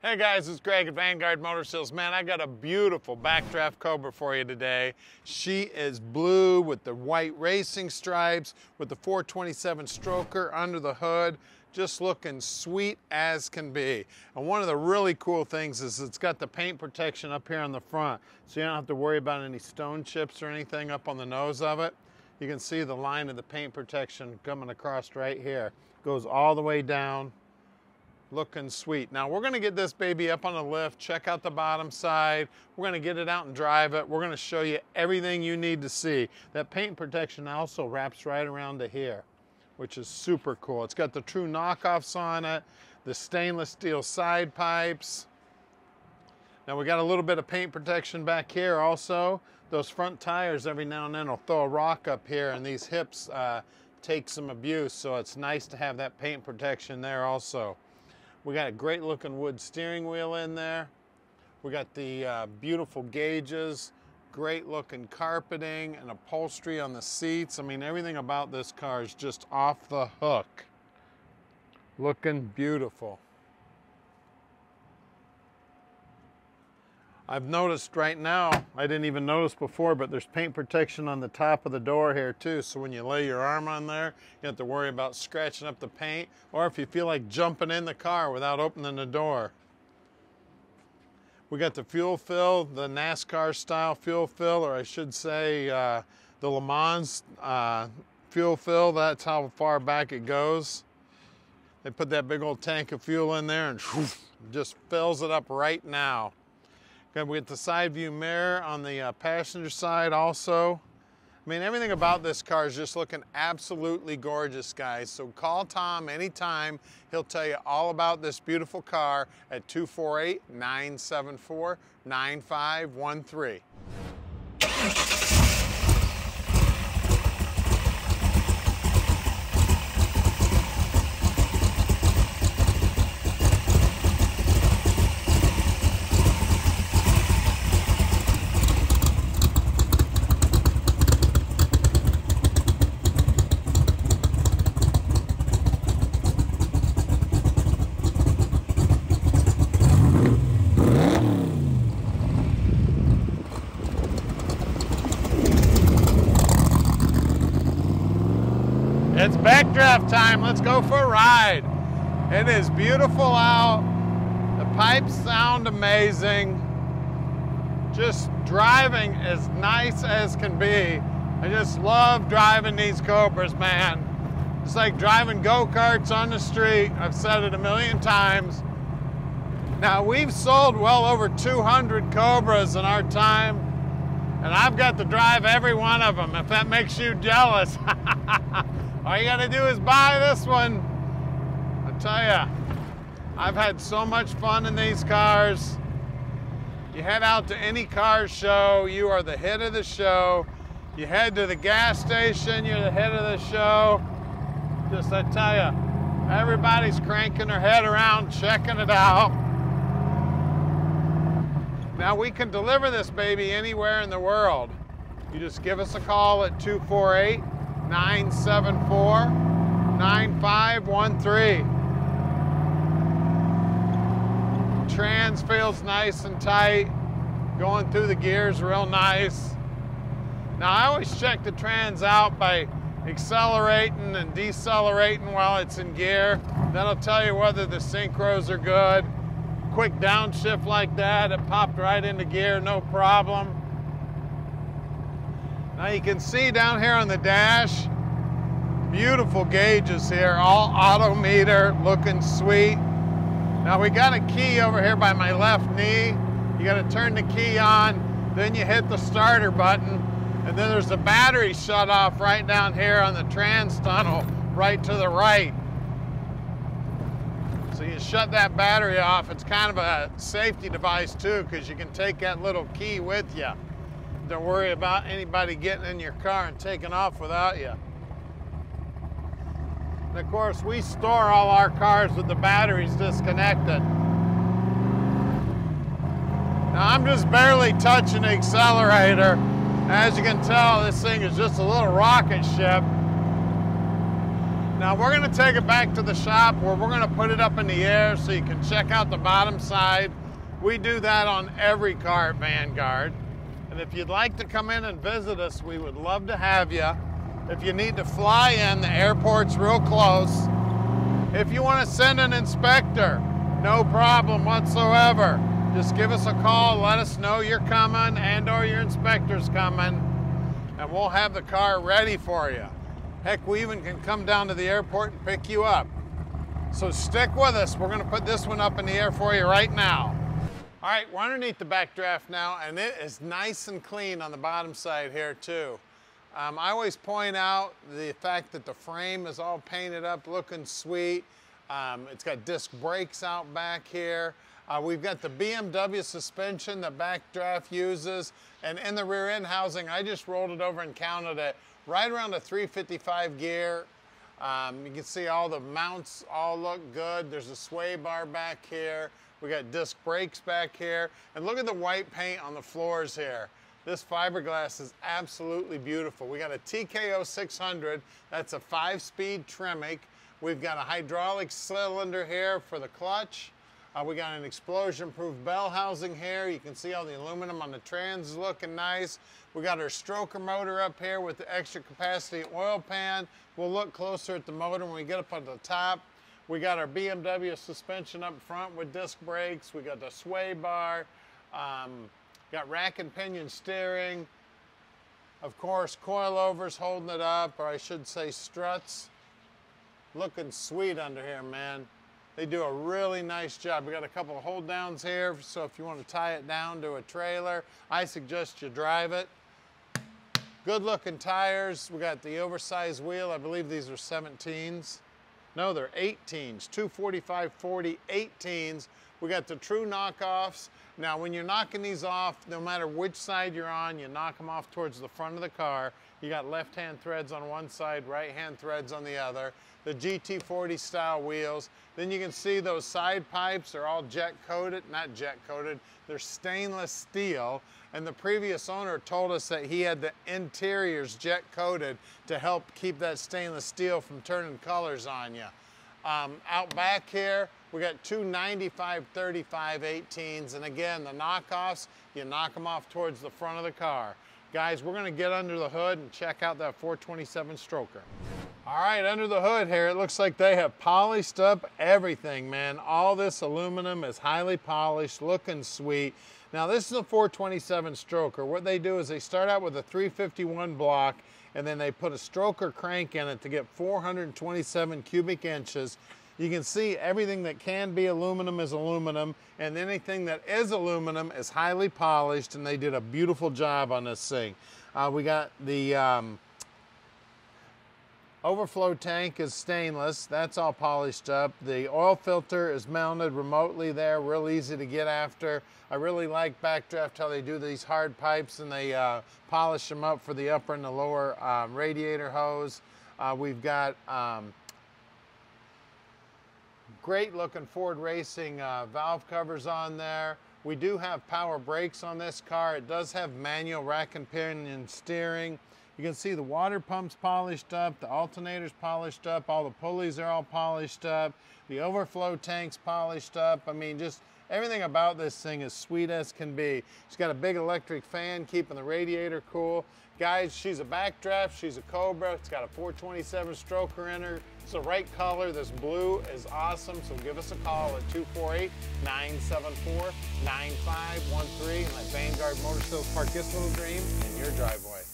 Hey guys, it's Greg at Vanguard Motor Sales. Man, I got a beautiful backdraft Cobra for you today. She is blue with the white racing stripes, with the 427 stroker under the hood, just looking sweet as can be. And one of the really cool things is it's got the paint protection up here on the front, so you don't have to worry about any stone chips or anything up on the nose of it. You can see the line of the paint protection coming across right here. Goes all the way down looking sweet. Now we're gonna get this baby up on a lift, check out the bottom side. We're gonna get it out and drive it. We're gonna show you everything you need to see. That paint protection also wraps right around to here, which is super cool. It's got the true knockoffs on it, the stainless steel side pipes. Now we got a little bit of paint protection back here also. Those front tires every now and then will throw a rock up here and these hips uh, take some abuse, so it's nice to have that paint protection there also. We got a great looking wood steering wheel in there. We got the uh, beautiful gauges, great looking carpeting and upholstery on the seats. I mean, everything about this car is just off the hook. Looking beautiful. I've noticed right now, I didn't even notice before, but there's paint protection on the top of the door here too. So when you lay your arm on there, you have to worry about scratching up the paint or if you feel like jumping in the car without opening the door. We got the fuel fill, the NASCAR style fuel fill, or I should say uh, the Le Mans uh, fuel fill. That's how far back it goes. They put that big old tank of fuel in there and just fills it up right now. We get the side view mirror on the uh, passenger side also. I mean, everything about this car is just looking absolutely gorgeous, guys. So call Tom anytime. He'll tell you all about this beautiful car at 248-974-9513. It's backdraft time. Let's go for a ride. It is beautiful out. The pipes sound amazing. Just driving as nice as can be. I just love driving these Cobras, man. It's like driving go-karts on the street. I've said it a million times. Now, we've sold well over 200 Cobras in our time, and I've got to drive every one of them, if that makes you jealous. All you gotta do is buy this one. I tell ya, I've had so much fun in these cars. You head out to any car show, you are the head of the show. You head to the gas station, you're the head of the show. Just I tell ya, everybody's cranking their head around, checking it out. Now we can deliver this baby anywhere in the world. You just give us a call at 248 974 9513. Trans feels nice and tight, going through the gears real nice. Now I always check the trans out by accelerating and decelerating while it's in gear. That'll tell you whether the synchros are good. Quick downshift like that, it popped right into gear, no problem. Now you can see down here on the dash, beautiful gauges here, all auto meter, looking sweet. Now we got a key over here by my left knee. You gotta turn the key on, then you hit the starter button, and then there's a battery shut off right down here on the trans tunnel, right to the right. So you shut that battery off. It's kind of a safety device too, because you can take that little key with you. Don't worry about anybody getting in your car and taking off without you. And of course, we store all our cars with the batteries disconnected. Now I'm just barely touching the accelerator. As you can tell, this thing is just a little rocket ship. Now we're gonna take it back to the shop where we're gonna put it up in the air so you can check out the bottom side. We do that on every car at Vanguard. And if you'd like to come in and visit us, we would love to have you. If you need to fly in, the airport's real close. If you wanna send an inspector, no problem whatsoever. Just give us a call, let us know you're coming and or your inspector's coming, and we'll have the car ready for you. Heck, we even can come down to the airport and pick you up. So stick with us. We're gonna put this one up in the air for you right now. All right, we're underneath the backdraft now, and it is nice and clean on the bottom side here too. Um, I always point out the fact that the frame is all painted up, looking sweet. Um, it's got disc brakes out back here. Uh, we've got the BMW suspension that Backdraft uses. And in the rear end housing, I just rolled it over and counted it right around a 355 gear. Um, you can see all the mounts all look good. There's a sway bar back here. We got disc brakes back here. And look at the white paint on the floors here. This fiberglass is absolutely beautiful. We got a TKO 600. That's a five-speed Tremec. We've got a hydraulic cylinder here for the clutch. Uh, we got an explosion-proof bell housing here. You can see all the aluminum on the trans is looking nice. We got our stroker motor up here with the extra capacity oil pan. We'll look closer at the motor when we get up on the top. We got our BMW suspension up front with disc brakes. We got the sway bar. Um, got rack and pinion steering. Of course, coilovers holding it up, or I should say struts. Looking sweet under here, man. They do a really nice job. We got a couple of hold downs here, so if you want to tie it down to a trailer, I suggest you drive it. Good looking tires. We got the oversized wheel. I believe these are 17s. No, they're 18s, 245 40 18s. We got the true knockoffs. Now, when you're knocking these off, no matter which side you're on, you knock them off towards the front of the car. You got left-hand threads on one side, right-hand threads on the other. The GT40 style wheels. Then you can see those side pipes are all jet coated, not jet coated, they're stainless steel. And the previous owner told us that he had the interiors jet coated to help keep that stainless steel from turning colors on you. Um, out back here, we got two 95 35 18s. And again, the knockoffs, you knock them off towards the front of the car. Guys, we're gonna get under the hood and check out that 427 stroker. All right, under the hood here, it looks like they have polished up everything, man. All this aluminum is highly polished, looking sweet. Now this is a 427 stroker. What they do is they start out with a 351 block and then they put a stroker crank in it to get 427 cubic inches you can see everything that can be aluminum is aluminum and anything that is aluminum is highly polished and they did a beautiful job on this thing. Uh, we got the um, overflow tank is stainless. That's all polished up. The oil filter is mounted remotely there, real easy to get after. I really like Backdraft how they do these hard pipes and they uh, polish them up for the upper and the lower um, radiator hose. Uh, we've got um, Great looking Ford Racing uh, valve covers on there. We do have power brakes on this car. It does have manual rack and pinion steering. You can see the water pumps polished up, the alternators polished up, all the pulleys are all polished up, the overflow tanks polished up. I mean, just everything about this thing is sweet as can be. She's got a big electric fan keeping the radiator cool. Guys, she's a backdraft, she's a Cobra, it's got a 427 stroker in her. It's the right color, this blue is awesome, so give us a call at 248-974-9513 and let Vanguard Motor Sales park this little dream in your driveway.